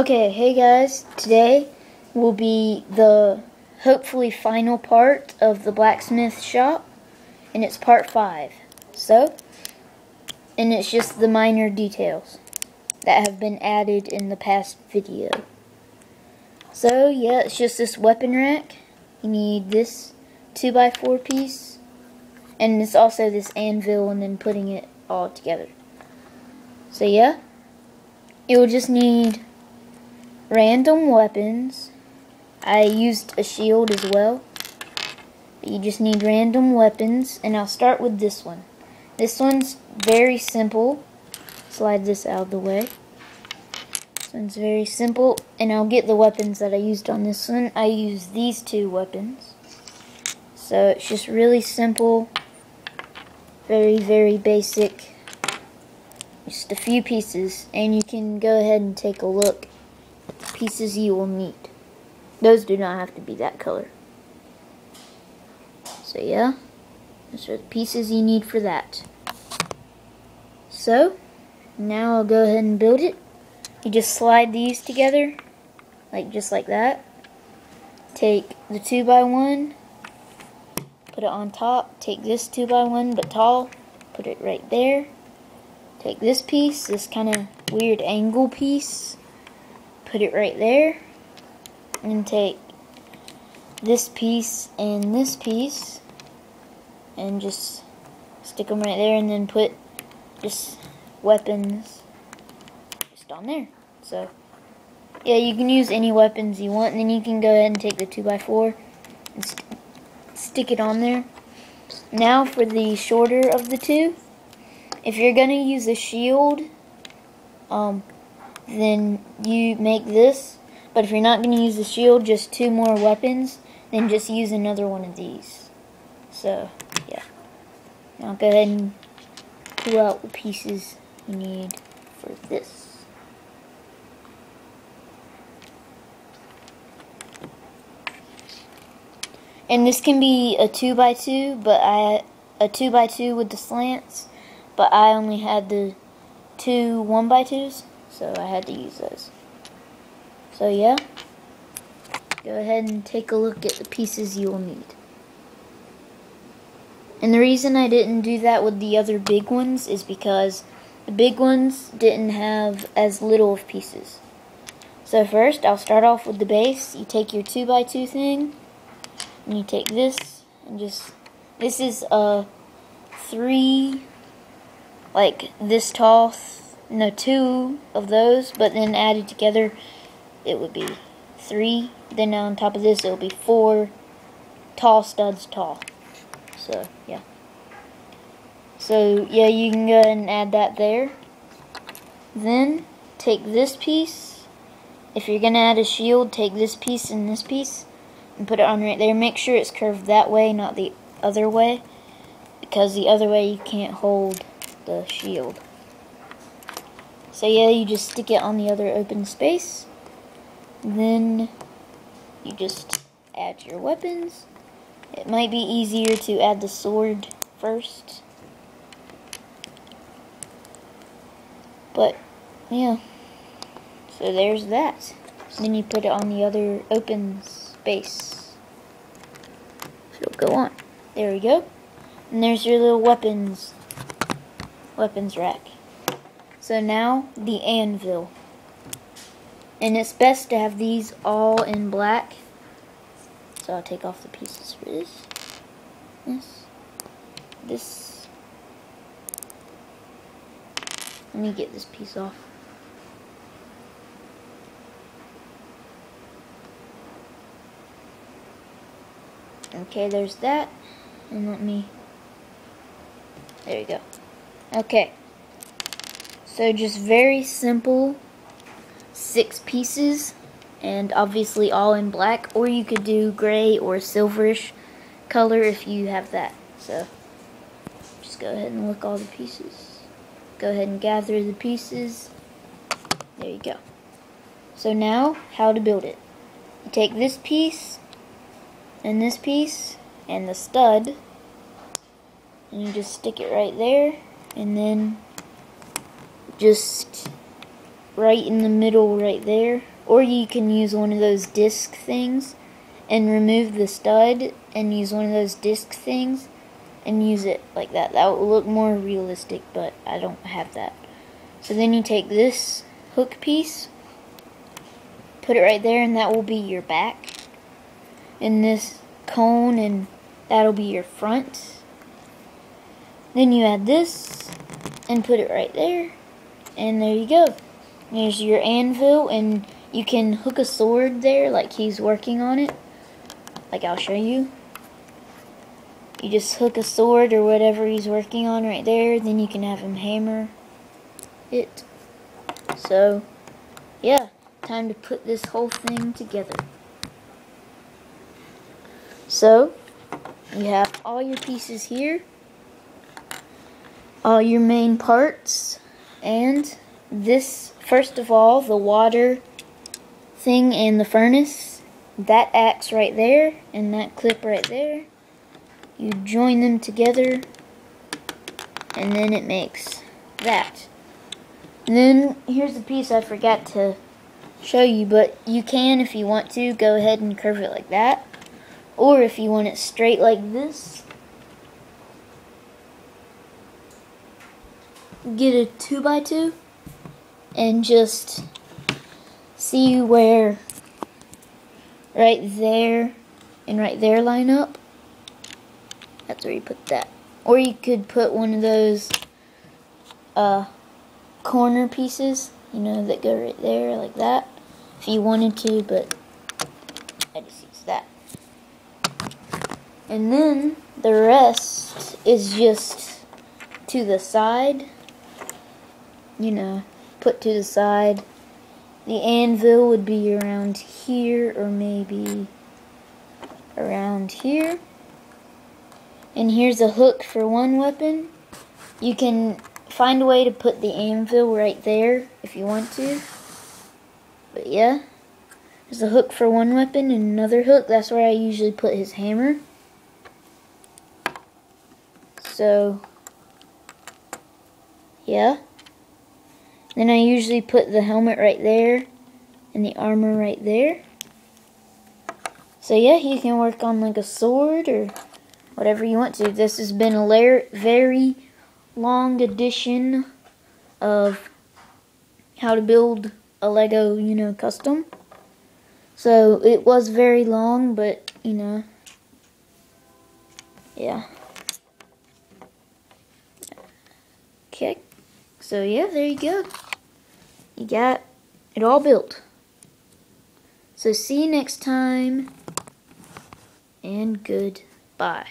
Okay, hey guys, today will be the hopefully final part of the blacksmith shop, and it's part 5. So, and it's just the minor details that have been added in the past video. So, yeah, it's just this weapon rack. You need this 2x4 piece, and it's also this anvil and then putting it all together. So, yeah, you'll just need random weapons. I used a shield as well. But You just need random weapons, and I'll start with this one. This one's very simple. Slide this out of the way. This one's very simple, and I'll get the weapons that I used on this one. I used these two weapons. So it's just really simple, very, very basic. Just a few pieces, and you can go ahead and take a look pieces you will need. Those do not have to be that color. So yeah, those are the pieces you need for that. So, now I'll go ahead and build it. You just slide these together, like just like that. Take the 2 by one put it on top. Take this 2 by one but tall, put it right there. Take this piece, this kind of weird angle piece, put it right there and take this piece and this piece and just stick them right there and then put just weapons just on there. So yeah you can use any weapons you want and then you can go ahead and take the 2x4 and st stick it on there. Now for the shorter of the two if you're gonna use a shield um, then you make this. But if you're not going to use the shield, just two more weapons, then just use another one of these. So, yeah. Now go ahead and pull out the pieces you need for this. And this can be a 2x2, but I a 2x2 with the slants, but I only had the two 1x2s so I had to use those. So yeah, go ahead and take a look at the pieces you will need. And the reason I didn't do that with the other big ones is because the big ones didn't have as little of pieces. So first, I'll start off with the base. You take your 2x2 thing, and you take this, and just, this is a three, like this tall no two of those, but then added together it would be three. Then on top of this it will be four tall studs tall. So yeah. So yeah, you can go and add that there. Then take this piece. If you're gonna add a shield, take this piece and this piece and put it on right there. Make sure it's curved that way, not the other way, because the other way you can't hold the shield. So yeah, you just stick it on the other open space. Then you just add your weapons. It might be easier to add the sword first. But, yeah. So there's that. Then you put it on the other open space. So go on. There we go. And there's your little weapons, weapons rack. So now the anvil. And it's best to have these all in black. So I'll take off the pieces for this. This. This. Let me get this piece off. Okay, there's that. And let me... There you go. Okay. So just very simple six pieces and obviously all in black or you could do gray or silverish color if you have that. So just go ahead and look all the pieces. Go ahead and gather the pieces. There you go. So now how to build it. You take this piece and this piece and the stud and you just stick it right there and then just right in the middle right there. Or you can use one of those disc things and remove the stud and use one of those disc things and use it like that. That will look more realistic, but I don't have that. So then you take this hook piece, put it right there, and that will be your back. And this cone, and that'll be your front. Then you add this, and put it right there, and there you go. There's your anvil, and you can hook a sword there, like he's working on it. Like I'll show you. You just hook a sword or whatever he's working on right there, then you can have him hammer it. So, yeah, time to put this whole thing together. So, you have all your pieces here, all your main parts, and this, first of all, the water thing and the furnace, that acts right there, and that clip right there you join them together and then it makes that. And then here's the piece I forgot to show you, but you can, if you want to, go ahead and curve it like that. Or if you want it straight like this, get a 2x2 and just see where right there and right there line up. That's where you put that. Or you could put one of those uh, corner pieces, you know, that go right there like that. If you wanted to, but I just use that. And then the rest is just to the side. You know, put to the side. The anvil would be around here or maybe around here. And here's a hook for one weapon. You can find a way to put the anvil right there if you want to. But yeah. There's a hook for one weapon and another hook. That's where I usually put his hammer. So, yeah. Then I usually put the helmet right there and the armor right there. So yeah, he can work on like a sword or whatever you want to. This has been a very long edition of how to build a Lego, you know, custom. So it was very long, but, you know, yeah. Okay, so yeah, there you go. You got it all built. So see you next time, and goodbye.